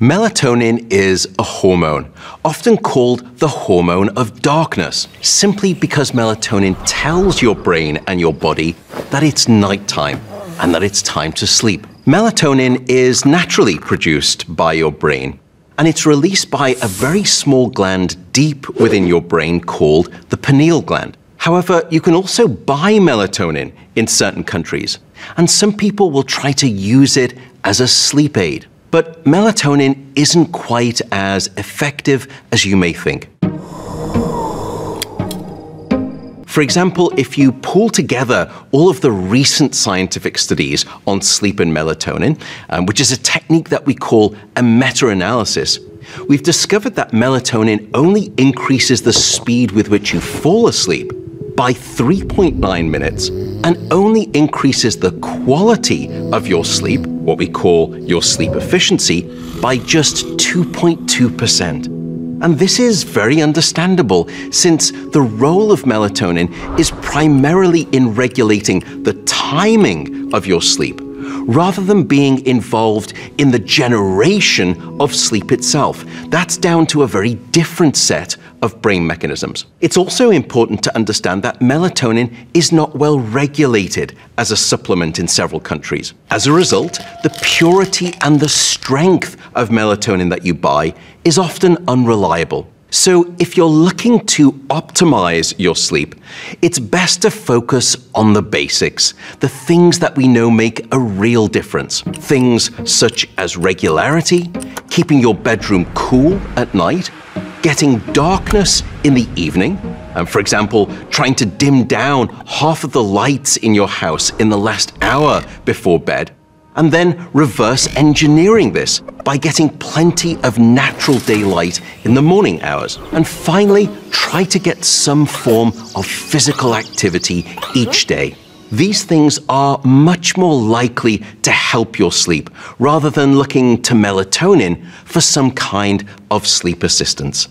Melatonin is a hormone, often called the hormone of darkness, simply because melatonin tells your brain and your body that it's nighttime and that it's time to sleep. Melatonin is naturally produced by your brain, and it's released by a very small gland deep within your brain called the pineal gland. However, you can also buy melatonin in certain countries, and some people will try to use it as a sleep aid. But melatonin isn't quite as effective as you may think. For example, if you pull together all of the recent scientific studies on sleep and melatonin, um, which is a technique that we call a meta analysis, we've discovered that melatonin only increases the speed with which you fall asleep by 3.9 minutes and only increases the quality of your sleep, what we call your sleep efficiency, by just 2.2%. And this is very understandable since the role of melatonin is primarily in regulating the timing of your sleep rather than being involved in the generation of sleep itself. That's down to a very different set of brain mechanisms. It's also important to understand that melatonin is not well regulated as a supplement in several countries. As a result, the purity and the strength of melatonin that you buy is often unreliable. So, if you're looking to optimize your sleep, it's best to focus on the basics, the things that we know make a real difference. Things such as regularity, keeping your bedroom cool at night, getting darkness in the evening, and for example, trying to dim down half of the lights in your house in the last hour before bed, and then reverse engineering this by getting plenty of natural daylight in the morning hours. And finally, try to get some form of physical activity each day. These things are much more likely to help your sleep rather than looking to melatonin for some kind of sleep assistance.